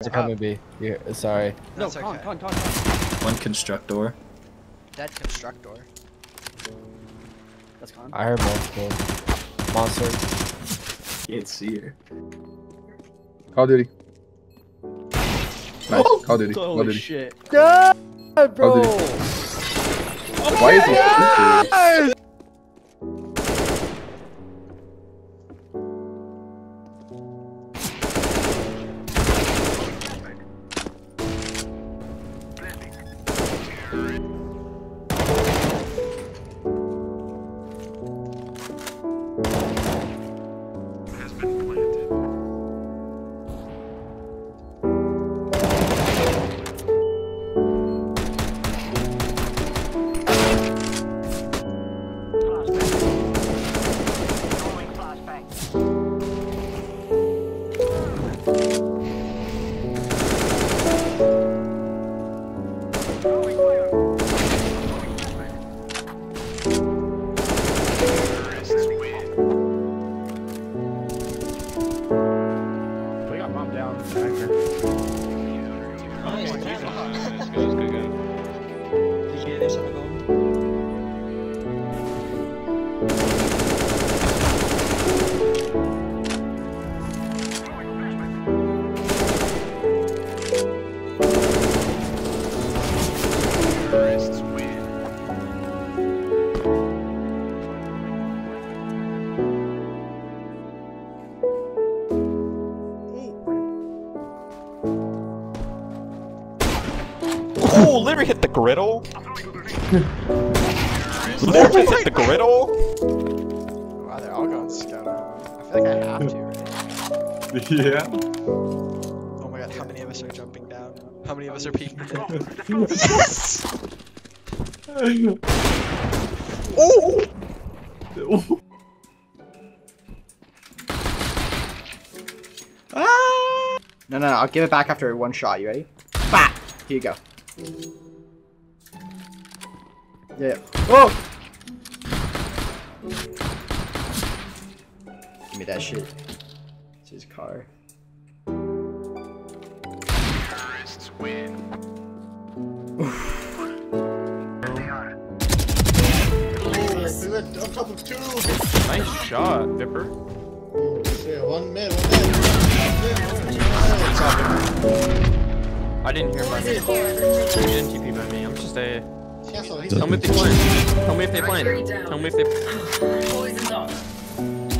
They're coming B. Yeah, sorry. No, That's con, okay. con, con, con. One constructor. Dead constructor. That's con. I heard multiple. Monster. Can't see her. Call of Duty. Nice. Oh, Call of Duty. Call of Holy Duty. shit. Yeah, bro. Why is he stupid? We bombed Oh, literally hit the griddle. literally just hit the griddle. Wow, they're all going scout. I feel like I have to, right? Yeah. Oh my god, how many of us are jumping down? How many of us are peeking down? yes! Oh! Ah! No, no, no, I'll give it back after one shot. You ready? Bah! Here you go. Yeah. Whoa! Give me that shit. It's his car. On top of two. Nice shot, Vipper. Yeah, one mid, one mid. I didn't hear by me. You didn't TP by me. I'm just a. Cancel. Tell me if they plan. Tell me if they plan. Tell me if they.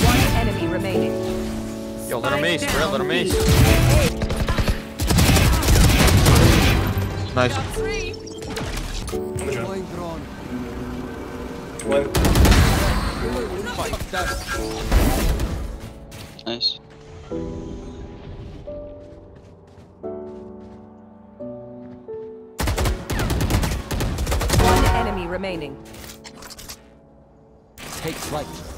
One enemy remaining. Yo, let her mace, bro. Let her mace. Nice. Nice. One enemy remaining. Take flight.